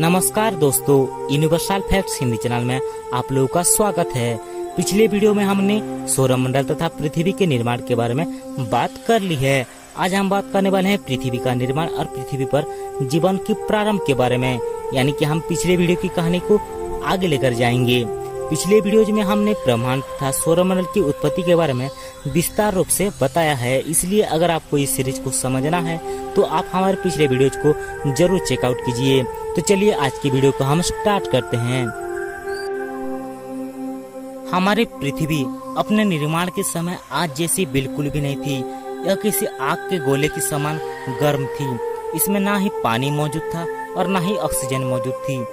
नमस्कार दोस्तों universal facts Hindi channel में आप लोगों का स्वागत है। पिछले वीडियो में हमने सौरमंडल तथा पृथ्वी के निर्माण के बारे में बात कर ली है। आज हम बात करने वाले हैं पृथ्वी का निर्माण और पृथ्वी पर जीवन के प्रारंभ के बारे में, यानी कि हम पिछले वीडियो की कहानी को आगे लेकर जाएँगे। पिछले वीडियोज़ में हमने ब्रह्मांड तथा सौरमंडल की उत्पत्ति के बारे में विस्तार रूप से बताया है। इसलिए अगर आपको इस सीरीज़ को समझना है तो आप हमारे पिछले वीडियोज़ को ज़रूर चेकआउट कीजिए। तो चलिए आज की वीडियो को हम स्टार्ट करते हैं। हमारी पृथ्वी अपने निर्माण के समय आज जैसी बिल्कुल भी नहीं थी। यह किसी आग के गोले की समान गर्म थी। इसमें ना ही पानी मौजूद था और ना ही ऑक्सीजन मौजूद थी।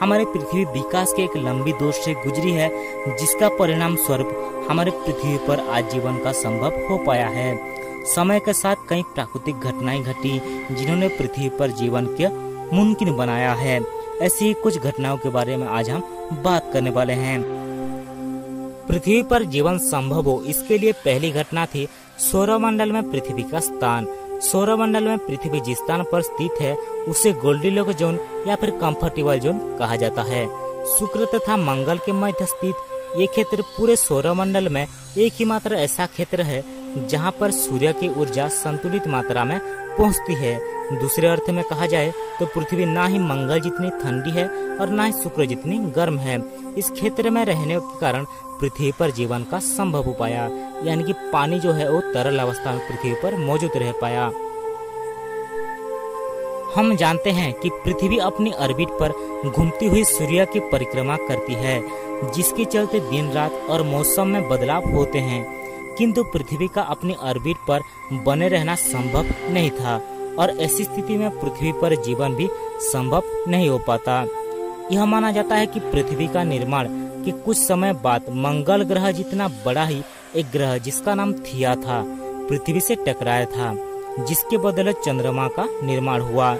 हमारी पृथ्वी विकास के एक लंबी दौर से गुजरी है, जिसका परिणाम स्वरूप हमारे पृथ्वी पर आज जीवन का संभव हो पाया है। समय के साथ कई प्राकृतिक घटनाएँ घटी, जिन्होंने पृथ्वी पर जीवन के मुमकिन बनाया है। ऐसी कुछ घटनाओं के बारे में आज हम बात करने वाले हैं। पृथ्वी पर जीवन संभव हो, इसके लिए पहली घटना थी सौरमंडल में पृथ्वी का स्थान। सौरमंडल में पृथ्वी जिस स्थान पर स्थित है, उसे गोल्डी लोक जोन या फिर कंफर्टेबल जोन कहा जाता है। शुक्र तथा मंगल के मध्य स्थित ये क्षेत्र पूरे सौरमंडल में एक ही मात्र ऐसा क्षेत्र है, जहाँ पर सूर्य की ऊर्जा संतुलित मात्रा में पहुँचती है। दूसरे अर्थ में कहा जाए तो पृथ्वी ना ही मंगल जितनी ठंडी है और ना ही शुक्र जितनी गर्म है। इस क्षेत्र में रहने के कारण पृथ्वी पर जीवन का संभव हो पाया यानी कि पानी जो है वो तरल अवस्था में पृथ्वी पर मौजूद रह पाया। हम जानते हैं कि पृथ्वी अपनी ऑर्बिट पर घूमती हुई सूर्य की परिक्रमा करती है, जिसके चलते दिन रात और मौसम में बदलाव होते हैं। किंतु पृथ्वी का अपनी ऑर्बिट पर बने रहना संभव नहीं था। और ऐसी स्थिति में पृथ्वी पर जीवन भी संभव नहीं हो पाता। यह माना जाता है कि पृथ्वी का निर्माण के कुछ समय बाद मंगल ग्रह जितना बड़ा ही एक ग्रह जिसका नाम थिया था, पृथ्वी से टकराया था, जिसके बदले चंद्रमा का निर्माण हुआ।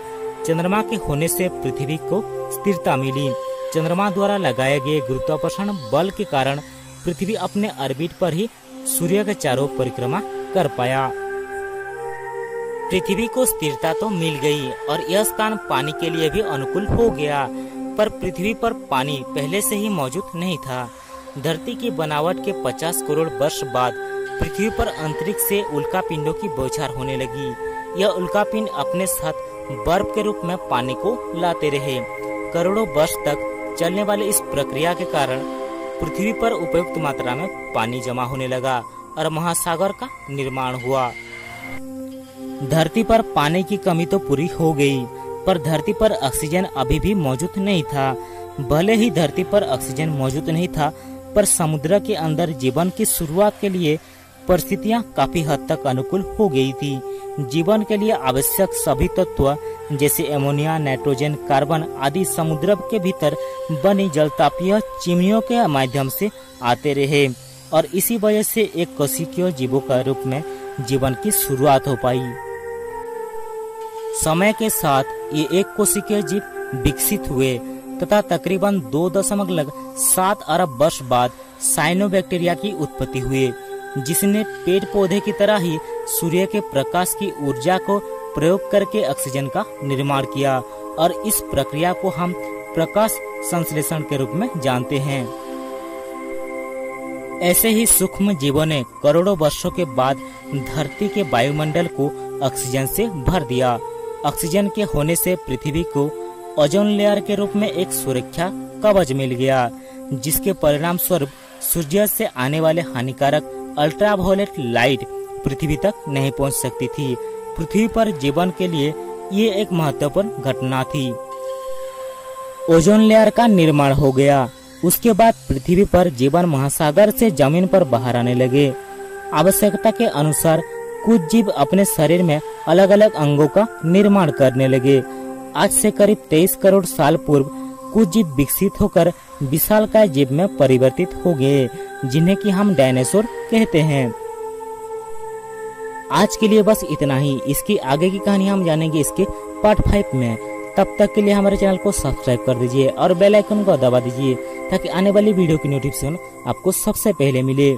चंद्रमा के होने से पृथ्वी को स्थिरता मिली। चंद्रमा द्वारा लगाए गए गुरुत्वाकर्षण बल के कारण पृथ्वी अपने ऑर्बिट पर ही सूर्य के चारों परिक्रमा कर पाया। पृथ्वी को स्थिरता तो मिल गई और यह स्थान पानी के लिए भी अनुकूल हो गया। पर पृथ्वी पर पानी पहले से ही मौजूद नहीं था। धरती की बनावट के 50 करोड़ वर्ष बाद पृथ्वी पर अंतरिक्ष से उल्का पिंडों की बौछार होने लगी। यह उल्का पिंड अपने साथ बर्फ़ के रूप में पानी को लाते रहे। करोड़ों वर्ष तक चलने वाली इस प्रक्रिया के कारण पृथ्वी पर उपयुक्त मात्रा में पानी जमा होने लगा और महासागर का निर्माण हुआ। धरती पर पानी की कमी तो पूरी हो गई, पर धरती पर ऑक्सीजन अभी भी मौजूद नहीं था। भले ही धरती पर ऑक्सीजन मौजूद नहीं था, पर समुद्र के अंदर जीवन की शुरुआत के लिए परिस्थितियाँ काफ़ी हद तक अनुकूल हो गई थी। जीवन के लिए आवश्यक सभी तत्व, जैसे एमोनिया नाइट्रोजन कार्बन आदि समुद्र के भीतर बनी जलतापीय चिमनियों के माध्यम से आते रहे, और इसी वजह से एक कोशिकीय जीवों का रूप में जीवन की शुरुआत हो पाई। समय के साथ ये एक कोशिकीय जीव विकसित हुए, तथा तकरीबन दो दशमलव सात अरब वर्ष बाद साइनोबैक्टीरिया की उत्पत्ति हुई, जिसने पेड़ पौधे की तरह ही सूर्य के प्रकाश की ऊर्जा को प्रयोग करके ऑक्सीजन का निर्माण किया, और इस प्रक्रिया को हम प्रकाश संश्लेषण के रूप में जानते हैं। ऐसे ही सूक्ष्म जीवों ने करोड़ों वर्षों के बाद धरती के वायुमंडल को ऑक्सीजन से भर दिया ऑक्सीजन के होने से पृथ्वी को ओजोन लेयर के रूप में एक सुरक्षा कवच मिल गया, जिसके परिणाम स्वरूप सूर्य से आने वाले हानिकारक अल्ट्रावायलेट लाइट पृथ्वी तक नहीं पहुँच सकती थी। पृथ्वी पर जीवन के लिए ये एक महत्वपूर्ण घटना थी। ओजोन लेयर का निर्माण हो गया। उसके बाद पृथ्वी पर जीवन महासागर से ज़मीन पर बाहर आने लगे। आवश्यकता के अनुसार कुछ जीव अपने शरीर में अलग अलग अंगों का निर्माण करने लगे। आज से करीब तेईस करोड़ साल पूर्व, कुछ जीव विकसित होकर विशाल का जीव में परिवर्तित हो गए, जिन्हें कि हम डायनासोर कहते हैं। आज के लिए बस इतना ही। इसकी आगे की कहानी हम जानेंगे इसके पार्ट फाइव में। तब तक के लिए हमारे चैनल को सब्सक्राइब कर दीजिए और बेल आइकन को दबा दीजिए, ताकि आने वाली वीडियो की नोटिफिकेशन आपको सबसे पहले मिले।